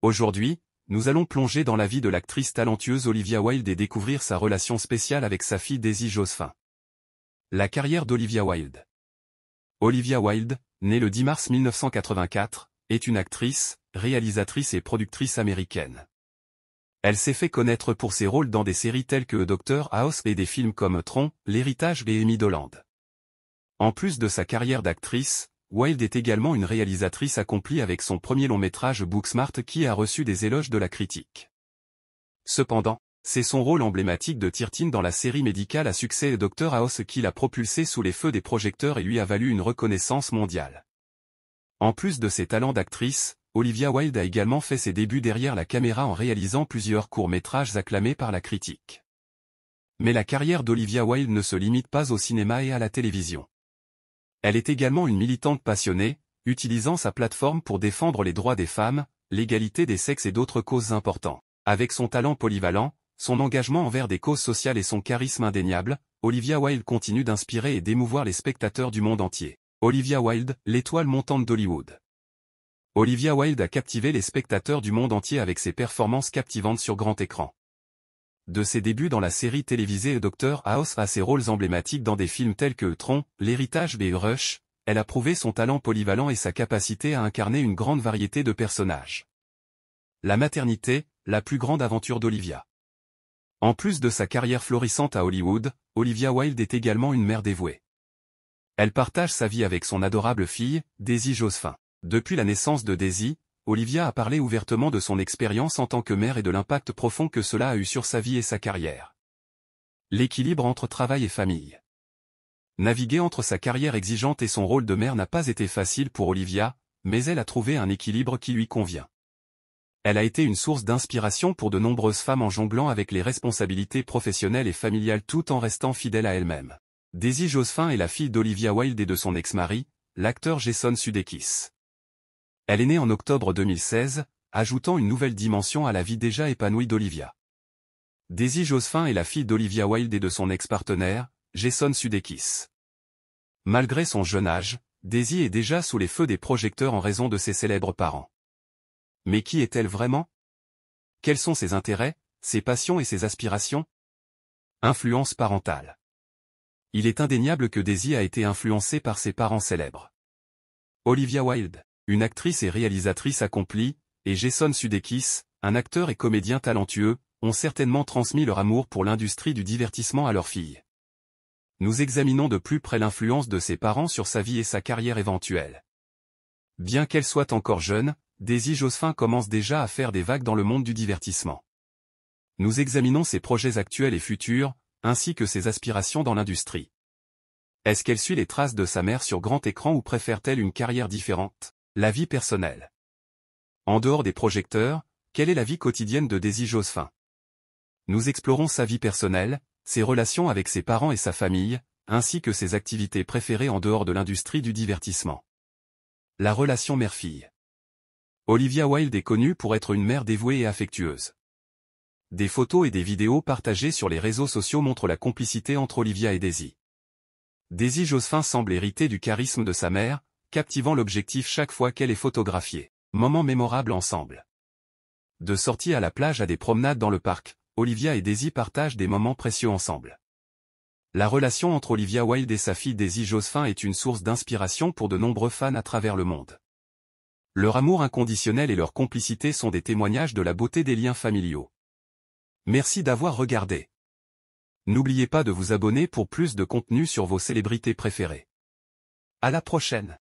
Aujourd'hui, nous allons plonger dans la vie de l'actrice talentueuse Olivia Wilde et découvrir sa relation spéciale avec sa fille Daisy Josephine. La carrière d'Olivia Wilde Olivia Wilde, née le 10 mars 1984, est une actrice, réalisatrice et productrice américaine. Elle s'est fait connaître pour ses rôles dans des séries telles que Doctor House et des films comme Tron, L'Héritage et Amy Doland. En plus de sa carrière d'actrice, Wilde est également une réalisatrice accomplie avec son premier long métrage Booksmart qui a reçu des éloges de la critique. Cependant, c'est son rôle emblématique de Tirtine dans la série médicale à succès Dr House qui l'a propulsé sous les feux des projecteurs et lui a valu une reconnaissance mondiale. En plus de ses talents d'actrice, Olivia Wilde a également fait ses débuts derrière la caméra en réalisant plusieurs courts-métrages acclamés par la critique. Mais la carrière d'Olivia Wilde ne se limite pas au cinéma et à la télévision. Elle est également une militante passionnée, utilisant sa plateforme pour défendre les droits des femmes, l'égalité des sexes et d'autres causes importantes. Avec son talent polyvalent, son engagement envers des causes sociales et son charisme indéniable, Olivia Wilde continue d'inspirer et d'émouvoir les spectateurs du monde entier. Olivia Wilde, l'étoile montante d'Hollywood. Olivia Wilde a captivé les spectateurs du monde entier avec ses performances captivantes sur grand écran. De ses débuts dans la série télévisée Doctor House à ses rôles emblématiques dans des films tels que Tron, L'Héritage et Rush, elle a prouvé son talent polyvalent et sa capacité à incarner une grande variété de personnages. La maternité, la plus grande aventure d'Olivia. En plus de sa carrière florissante à Hollywood, Olivia Wilde est également une mère dévouée. Elle partage sa vie avec son adorable fille, Daisy Josephine. Depuis la naissance de Daisy, Olivia a parlé ouvertement de son expérience en tant que mère et de l'impact profond que cela a eu sur sa vie et sa carrière. L'équilibre entre travail et famille. Naviguer entre sa carrière exigeante et son rôle de mère n'a pas été facile pour Olivia, mais elle a trouvé un équilibre qui lui convient. Elle a été une source d'inspiration pour de nombreuses femmes en jonglant avec les responsabilités professionnelles et familiales tout en restant fidèle à elle-même. Daisy Josephine est la fille d'Olivia Wilde et de son ex-mari, l'acteur Jason Sudeikis. Elle est née en octobre 2016, ajoutant une nouvelle dimension à la vie déjà épanouie d'Olivia. Daisy Josephine est la fille d'Olivia Wilde et de son ex-partenaire, Jason Sudeikis. Malgré son jeune âge, Daisy est déjà sous les feux des projecteurs en raison de ses célèbres parents. Mais qui est-elle vraiment? Quels sont ses intérêts, ses passions et ses aspirations? Influence parentale. Il est indéniable que Daisy a été influencée par ses parents célèbres. Olivia Wilde une actrice et réalisatrice accomplie, et Jason Sudeikis, un acteur et comédien talentueux, ont certainement transmis leur amour pour l'industrie du divertissement à leur fille. Nous examinons de plus près l'influence de ses parents sur sa vie et sa carrière éventuelle. Bien qu'elle soit encore jeune, Daisy Josephine commence déjà à faire des vagues dans le monde du divertissement. Nous examinons ses projets actuels et futurs, ainsi que ses aspirations dans l'industrie. Est-ce qu'elle suit les traces de sa mère sur grand écran ou préfère-t-elle une carrière différente? La vie personnelle. En dehors des projecteurs, quelle est la vie quotidienne de Daisy Josephine? Nous explorons sa vie personnelle, ses relations avec ses parents et sa famille, ainsi que ses activités préférées en dehors de l'industrie du divertissement. La relation mère-fille. Olivia Wilde est connue pour être une mère dévouée et affectueuse. Des photos et des vidéos partagées sur les réseaux sociaux montrent la complicité entre Olivia et Daisy. Daisy Josephine semble hériter du charisme de sa mère, captivant l'objectif chaque fois qu'elle est photographiée. Moment mémorable ensemble. De sortie à la plage à des promenades dans le parc, Olivia et Daisy partagent des moments précieux ensemble. La relation entre Olivia Wilde et sa fille Daisy Josephine est une source d'inspiration pour de nombreux fans à travers le monde. Leur amour inconditionnel et leur complicité sont des témoignages de la beauté des liens familiaux. Merci d'avoir regardé. N'oubliez pas de vous abonner pour plus de contenu sur vos célébrités préférées. À la prochaine